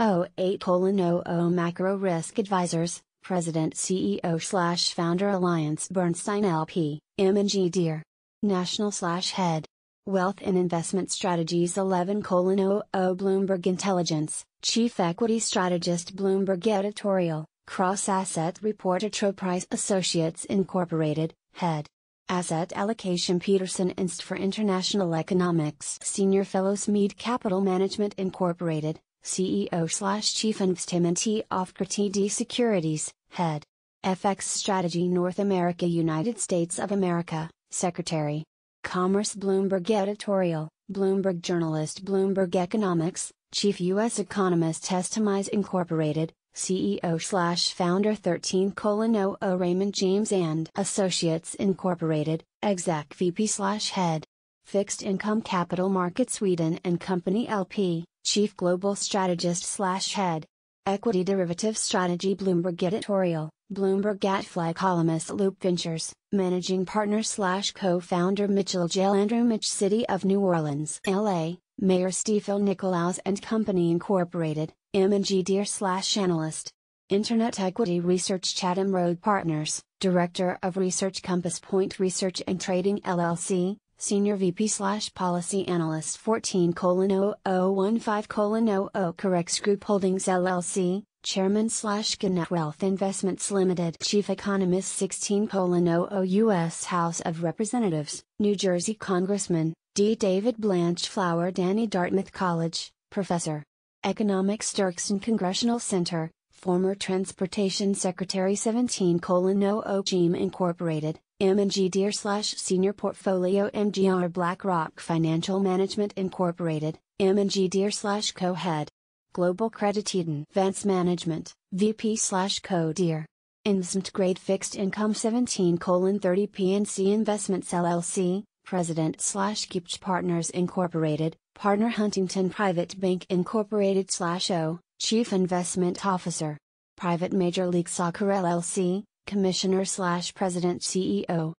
08 00 Macro Risk Advisors, President CEO slash Founder Alliance Bernstein LP, M&G Deere. National slash Head. Wealth and Investment Strategies 11 00 Bloomberg Intelligence, Chief Equity Strategist Bloomberg Editorial, Cross Asset Reporter T. Rowe Price Associates Incorporated, Head. Asset Allocation Peterson Inst for International Economics Senior Fellow Mead Capital Management Incorporated, CEO slash Chief Investment Officer TD Securities, Head. FX Strategy North America United States of America, Secretary. Commerce Bloomberg Editorial, Bloomberg Journalist Bloomberg Economics, Chief U.S. Economist Testimize Incorporated, CEO slash founder 13 00 Raymond James and Associates Incorporated, Exec VP slash head. Fixed Income Capital Market Sweden and Company LP, Chief Global Strategist slash head. Equity Derivative Strategy Bloomberg Editorial, Bloomberg Fly columnist Loop Ventures, Managing Partner slash Co-founder Mitchell J. Landrieu Mitch City of New Orleans, LA, Mayor Stifel Nicolaus and Company Incorporated, M&G Deere slash Analyst. Internet Equity Research Chatham Road Partners, Director of Research Compass Point Research and Trading LLC, Senior VP slash Policy Analyst 14 0015 00 Correx Group Holdings LLC, Chairman slash Gannett Wealth Investments Limited Chief Economist 16 00 U.S. House of Representatives, New Jersey Congressman, D. David Blanchflower Danny Dartmouth College, Professor. Economics Dirksen Congressional Center, former Transportation Secretary 17 00 Gem Incorporated, M&G Deere slash Senior Portfolio MGR BlackRock Financial Management Incorporated, M&G Deere slash Co-Head. Global Credit Eaton Vance Management, VP slash Co-Deere. Investment Grade Fixed Income 17 30 PNC Investments LLC, President slash Partners Incorporated, Partner Huntington Private Bank Incorporated slash O, Chief Investment Officer. Private Major League Soccer LLC, Commissioner slash President CEO.